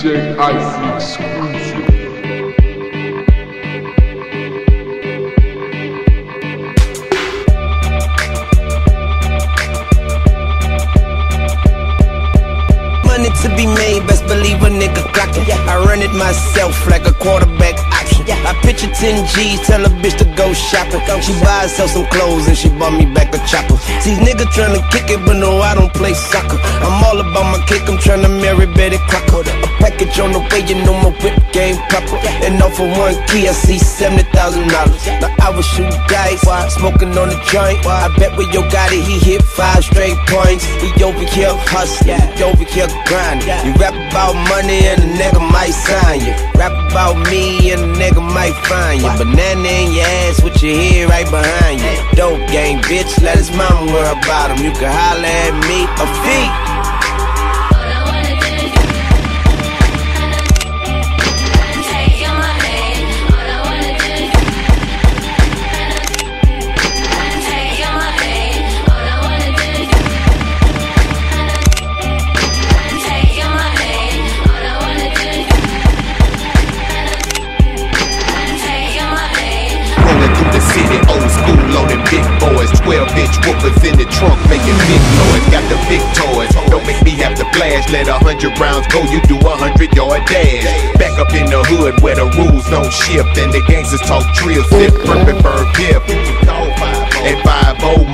DJ Icy exclusive. Money to be made, best believe a nigga clockin'. I run it myself like a quarterback. Picture 10 G's, tell a bitch to go shopping. She buy herself some clothes and she bought me back a chopper. See, nigga tryna kick it, but no, I don't play soccer. I'm all about my kick, I'm tryna marry Betty Crocker. A package on the way, you know my whip game proper. And off for one key, I see $70,000. Now I was shooting dice, smoking on the joint. I bet when yo got it, he hit five straight points. He over here hustling, he over here grinding. You rap about money and nigga might sign you. Rap about me and a nigga might find you. Banana in your ass with your head right behind you. Dope gang, bitch, let his mama worry about him. You can holler at me a feet. 12 inch woofers in the trunk making big noise. Got the big toys. Don't make me have to flash. Let a hundred rounds go, you do a hundred yard dash. Back up in the hood where the rules don't shift. And the gangsters talk trill, sip, perfect bird pip. And 5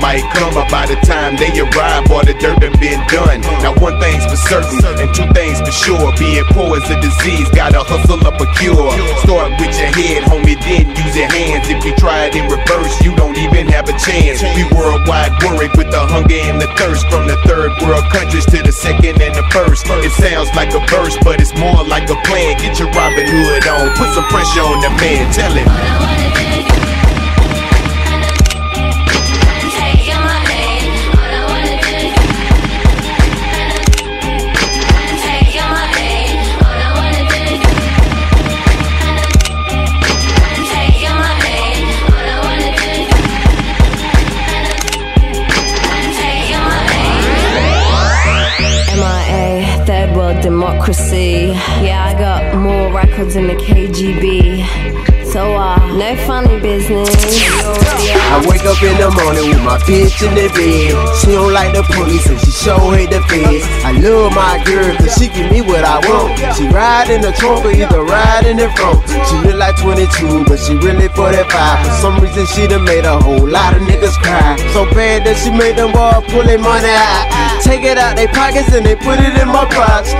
might come up by the time they arrive, boy, the dirt done been done. Now, one thing's for certain, and two things for sure. Being poor is a disease, gotta hustle up a cure. Start with your head, homie, then use your hands. If you try it in reverse, you don't have a chance. We worldwide worried with the hunger and the thirst from the third world countries to the second and the first. It sounds like a verse, but it's more like a plan. Get your Robin Hood on, put some pressure on the man, tell him. Yeah, I got more records than the KGB. So, uh, no funny business. I wake up in the morning with my bitch in the bed. She don't like the police and she sure hate the feds. I love my girl cause she give me what I want. She ride in the trunk or either ride in the front. She look like 22, but she really 45. For some reason she done made a whole lot of niggas cry. So bad that she made them all pull their money out. Take it out their pockets and they put it in my box.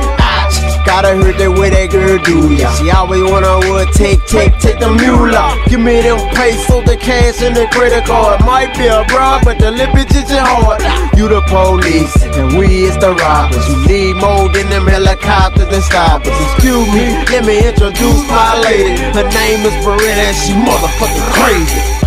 Ouch. Gotta hurt that way that girl do ya. She always wanna would take, take, take the mule. Give me them pesos, the cash, and the credit card. Might be a bribe, but the lip bitch is your heart. You the police, and we is the robbers. You need more than them helicopters and stoppers. Excuse me, let me introduce my lady. Her name is Beretta, and she motherfucking crazy.